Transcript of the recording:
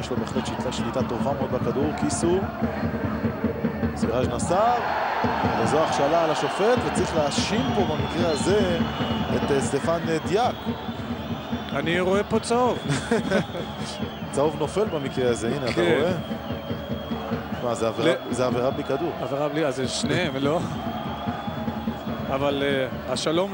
יש לו בהחלט שליטה, שליטה טובה מאוד בכדור, כיסו. סיראז' נסר, וזו הכשלה על השופט, וצריך להאשים פה במקרה הזה את אה, סטפן אה, דיאק. אני רואה פה צהוב. צהוב נופל במקרה הזה, הנה, אתה כן. רואה? מה, זה עבירה- ל- זה עבירה בלי כדור. עבירה בלי, אז זה שניהם, לא? אבל אה, השלום